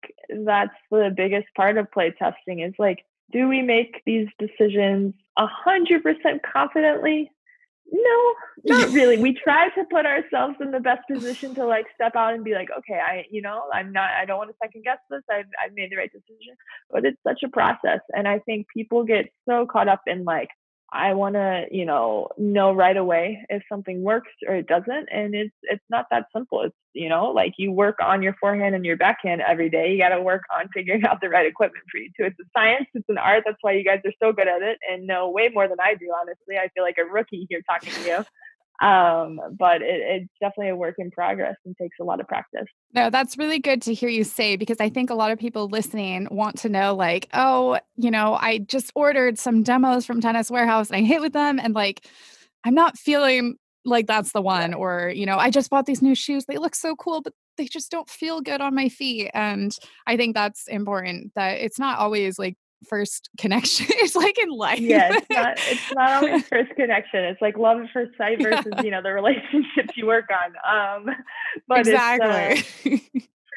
Speaker 2: that's the biggest part of play testing is like do we make these decisions a hundred percent confidently no, not really. we try to put ourselves in the best position to like step out and be like, okay, I, you know, I'm not, I don't want to second guess this. I've, I've made the right decision, but it's such a process. And I think people get so caught up in like, I want to, you know, know right away if something works or it doesn't. And it's it's not that simple. It's you know, like you work on your forehand and your backhand every day. You got to work on figuring out the right equipment for you too. It's a science. It's an art. That's why you guys are so good at it and know way more than I do. Honestly, I feel like a rookie here talking to you um, but it, it's definitely a work in progress and takes a lot of practice.
Speaker 1: No, that's really good to hear you say because I think a lot of people listening want to know, like, oh, you know, I just ordered some demos from Tennis Warehouse and I hit with them, and like, I'm not feeling like that's the one, or you know, I just bought these new shoes. They look so cool, but they just don't feel good on my feet. And I think that's important that it's not always like first connection. it's like in life.
Speaker 2: Yeah, it's not it's not always first connection. It's like love at first sight versus, yeah. you know, the relationships you work on. Um but exactly. Uh,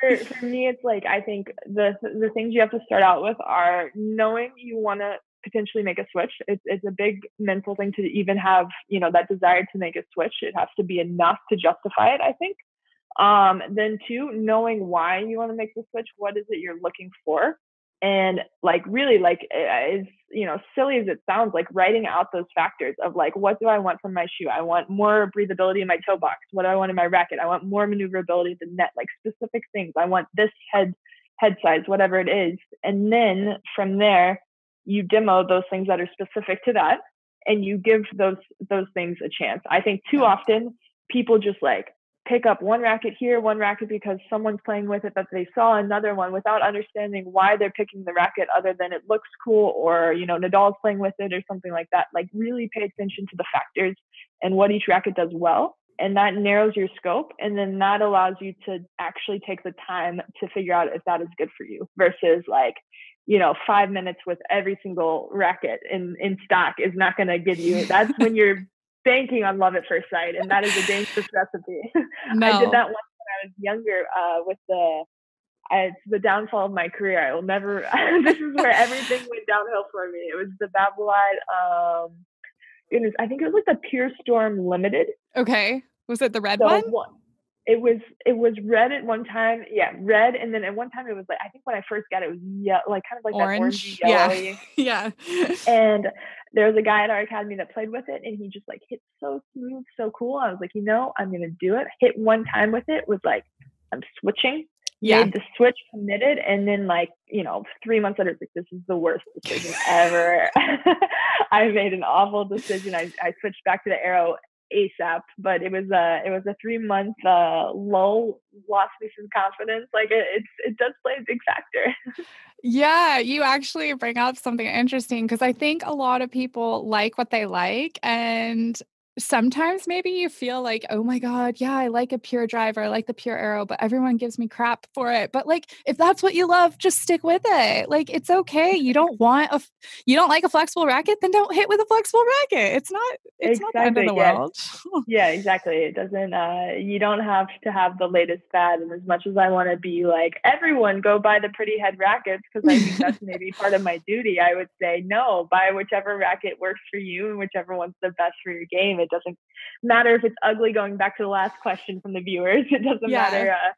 Speaker 2: for, for me it's like I think the the things you have to start out with are knowing you want to potentially make a switch. It's it's a big mental thing to even have, you know, that desire to make a switch. It has to be enough to justify it, I think. Um, then two, knowing why you want to make the switch, what is it you're looking for? And like really like eh, eh, as you know silly as it sounds like writing out those factors of like what do i want from my shoe? I want more breathability in my toe box. What do i want in my racket? I want more maneuverability at the net like specific things. I want this head head size whatever it is. And then from there you demo those things that are specific to that and you give those those things a chance. I think too often people just like pick up one racket here, one racket because someone's playing with it that they saw another one without understanding why they're picking the racket other than it looks cool or, you know, Nadal's playing with it or something like that. Like really pay attention to the factors and what each racket does well. And that narrows your scope. And then that allows you to actually take the time to figure out if that is good for you versus like, you know, five minutes with every single racket in, in stock is not going to give you, that's when you're banking on love at first sight, and that is a dangerous recipe. No. I did that once when I was younger uh, with the it's the downfall of my career. I will never. this is where everything went downhill for me. It was the Babolat. Um, goodness, I think it was like the Pure Storm Limited.
Speaker 1: Okay, was it the red so one? one?
Speaker 2: It was. It was red at one time. Yeah, red, and then at one time it was like I think when I first got it, it was yeah, like kind of like Orange. that orangey
Speaker 1: Yeah,
Speaker 2: yeah. and there was a guy at our academy that played with it and he just like hit so smooth, so cool. I was like, you know, I'm gonna do it. Hit one time with it was like, I'm switching. Yeah. Made the switch committed and then like, you know, three months later, like, this is the worst decision ever. I made an awful decision. I, I switched back to the Aero ASAP, but it was a it was a three month uh, lull, lost me some confidence. Like it, it's it does play a big factor.
Speaker 1: yeah, you actually bring up something interesting because I think a lot of people like what they like, and sometimes maybe you feel like, oh my God, yeah, I like a pure driver, I like the Pure Aero, but everyone gives me crap for it. But like, if that's what you love, just stick with it. Like, it's okay. You don't want a, you don't like a flexible racket, then don't hit with a flexible racket. It's not, it's exactly. not the end of the
Speaker 2: yeah.
Speaker 1: world.
Speaker 2: yeah, exactly. It doesn't, uh, you don't have to have the latest fad. And as much as I want to be like, everyone go buy the pretty head rackets, because I think that's maybe part of my duty, I would say, no, buy whichever racket works for you and whichever one's the best for your game it doesn't matter if it's ugly. Going back to the last question from the viewers, it doesn't yeah. matter. Uh,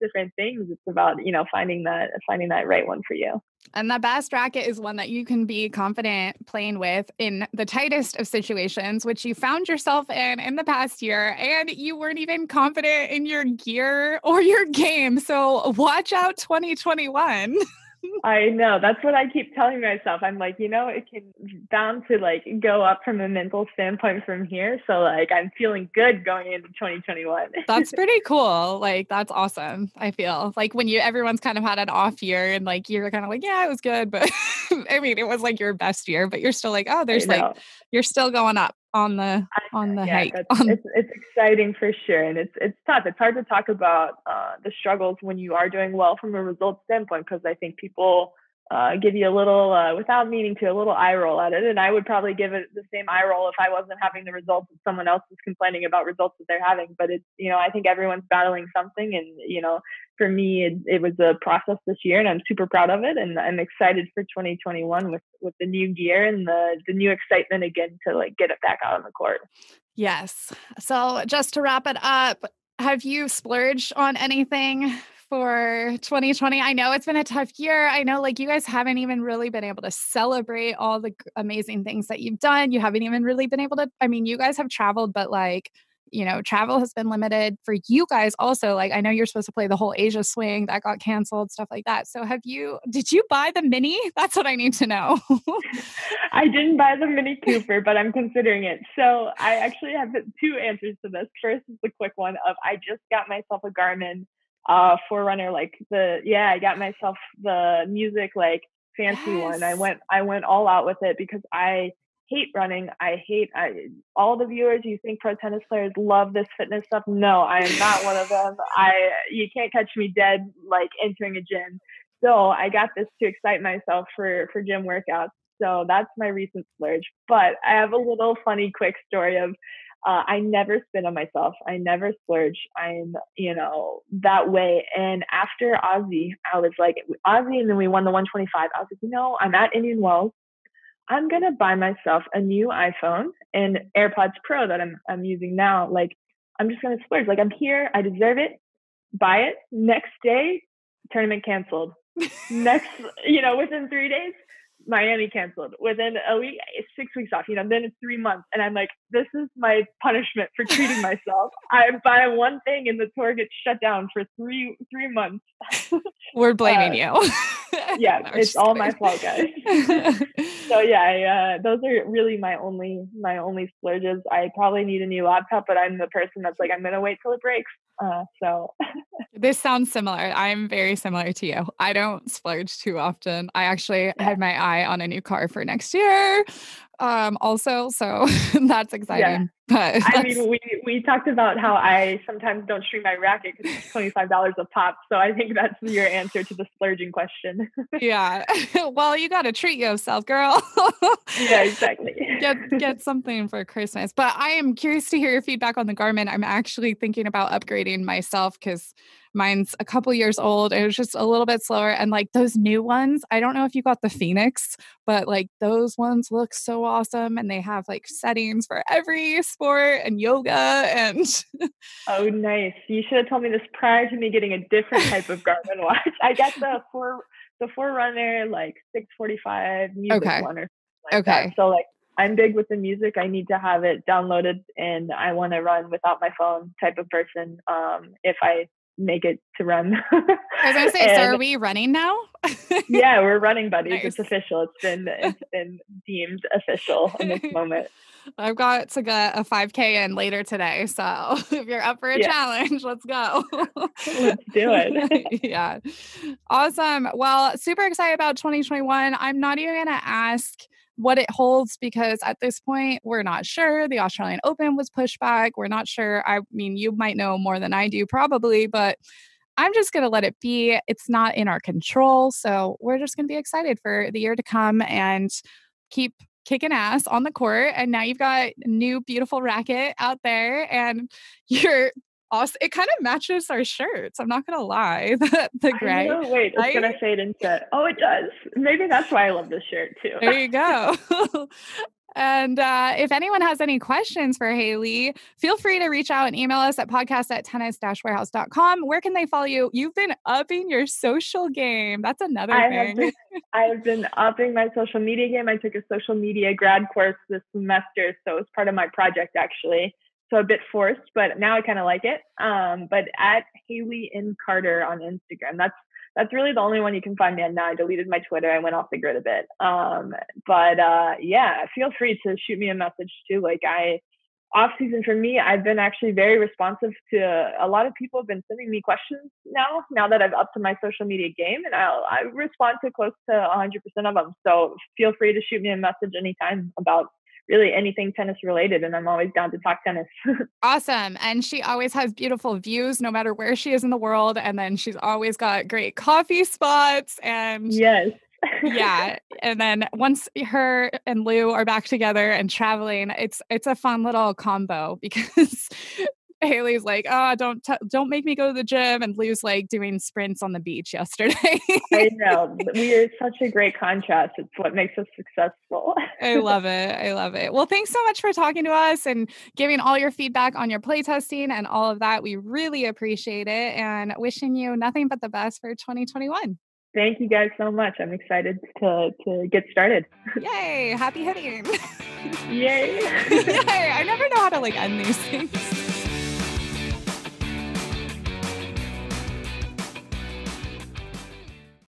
Speaker 2: different things it's about you know finding that finding that right one for you
Speaker 1: and the best racket is one that you can be confident playing with in the tightest of situations which you found yourself in in the past year and you weren't even confident in your gear or your game so watch out 2021
Speaker 2: I know. That's what I keep telling myself. I'm like, you know, it can bound to like go up from a mental standpoint from here. So like I'm feeling good going into 2021.
Speaker 1: that's pretty cool. Like that's awesome. I feel like when you everyone's kind of had an off year and like you're kind of like, yeah, it was good, but I mean, it was like your best year, but you're still like, oh, there's like you're still going up on the on the yeah, hike. On-
Speaker 2: it's, it's exciting for sure, and it's it's tough. It's hard to talk about uh, the struggles when you are doing well from a result standpoint because I think people uh, give you a little, uh, without meaning to, a little eye roll at it. And I would probably give it the same eye roll if I wasn't having the results that someone else is complaining about results that they're having. But it's, you know, I think everyone's battling something. And, you know, for me, it, it was a process this year and I'm super proud of it. And I'm excited for 2021 with, with the new gear and the, the new excitement again to like get it back out on the court.
Speaker 1: Yes. So just to wrap it up, have you splurged on anything for 2020? I know it's been a tough year. I know like you guys haven't even really been able to celebrate all the amazing things that you've done. You haven't even really been able to, I mean, you guys have traveled, but like you know, travel has been limited for you guys also. Like, I know you're supposed to play the whole Asia swing that got canceled, stuff like that. So, have you, did you buy the Mini? That's what I need to know.
Speaker 2: I didn't buy the Mini Cooper, but I'm considering it. So, I actually have two answers to this. First is the quick one of I just got myself a Garmin uh, Forerunner, like the, yeah, I got myself the music, like, fancy yes. one. I went, I went all out with it because I, hate running. I hate I, all the viewers. You think pro tennis players love this fitness stuff? No, I am not one of them. I you can't catch me dead like entering a gym. So I got this to excite myself for for gym workouts. So that's my recent splurge. But I have a little funny quick story of uh, I never spin on myself. I never splurge. I'm, you know, that way. And after Aussie, I was like, Aussie, and then we won the 125. I was like, you know, I'm at Indian Wells. I'm gonna buy myself a new iPhone and AirPods Pro that I'm I'm using now. Like I'm just gonna splurge. Like I'm here, I deserve it. Buy it. Next day, tournament canceled. Next, you know, within three days, Miami canceled. Within a week, six weeks off. You know, then it's three months, and I'm like, this is my punishment for treating myself. I buy one thing, and the tour gets shut down for three three months.
Speaker 1: We're blaming uh, you.
Speaker 2: yeah, no, it's all my fault, guys. so yeah, I, uh, those are really my only my only splurges. I probably need a new laptop, but I'm the person that's like, I'm gonna wait till it breaks. Uh, so
Speaker 1: this sounds similar. I'm very similar to you. I don't splurge too often. I actually had my eye on a new car for next year. Um, also, so that's exciting. Yeah. But
Speaker 2: I mean, we we talked about how I sometimes don't stream my racket because it's twenty five dollars a pop. So I think that's your answer to the splurging question.
Speaker 1: yeah. Well, you got to treat yourself, girl.
Speaker 2: yeah, exactly.
Speaker 1: get get something for Christmas. But I am curious to hear your feedback on the Garmin. I'm actually thinking about upgrading myself because Mine's a couple years old. It was just a little bit slower. And like those new ones, I don't know if you got the Fenix, but like those ones look so awesome. And they have like settings for every sport and yoga and
Speaker 2: Oh nice. You should have told me this prior to me getting a different type of Garmin watch. I got the four the Forerunner like 645 music okay. one or like okay. That. So like I'm big with the music. I need to have it downloaded and I want to run without my phone type of person. Um, if I make it to run.
Speaker 1: I was gonna say, and, so are we running now?
Speaker 2: yeah, we're running buddies. Nice. It's official. It's been it's been deemed official in this moment.
Speaker 1: I've got to get a 5K in later today. So if you're up for a yeah. challenge, let's go.
Speaker 2: let's do it.
Speaker 1: yeah. Awesome. Well, super excited about 2021. I'm not even gonna ask what it holds because at this point we're not sure. The Australian Open was pushed back. We're not sure. I mean, you might know more than I do probably, but I'm just going to let it be. It's not in our control. So we're just going to be excited for the year to come and keep kicking ass on the court. And now you've got a new beautiful racket out there and you're awesome. It kind of matches our shirts. I'm not gonna lie. The, the gray.
Speaker 2: Know, wait, it's I, gonna fade into. it. Oh, it does. Maybe that's why I love this shirt too.
Speaker 1: There you go. And uh, if anyone has any questions for Hayley, feel free to reach out and email us at podcast at tennis-warehouse.com. Where can they follow you? You've been upping your social game. That's another I thing.
Speaker 2: Have been, I have been upping my social media game. I took a social media grad course this semester, so it's part of my project actually so a bit forced, but now I kind of like it. Um, but at Hayley in Carter on Instagram, that's that's really the only one you can find me on now. I deleted my Twitter. I went off the grid a bit. Um, but uh, yeah, feel free to shoot me a message too. Like I, off season for me, I've been actually very responsive to a lot of people have been sending me questions now. Now that I've upped to my social media game, and I'll I respond to close to 100% of them. So feel free to shoot me a message anytime about really anything tennis related and I'm always down to talk tennis.
Speaker 1: awesome. And she always has beautiful views no matter where she is in the world and then she's always got great coffee spots and
Speaker 2: Yes.
Speaker 1: yeah and then once her and lou are back together and traveling it's it's a fun little combo because Hayley's like, oh, don't t- don't make me go to the gym, and Lou's like doing sprints on the beach yesterday.
Speaker 2: I know we are such a great contrast. It's what makes us successful.
Speaker 1: I love it. I love it. Well, thanks so much for talking to us and giving all your feedback on your playtesting and all of that. We really appreciate it, and wishing you nothing but the best for 2021.
Speaker 2: Thank you guys so much. I'm excited to, to get started.
Speaker 1: Yay. Happy hitting.
Speaker 2: Yay.
Speaker 1: Yay. I never know how to like end these things.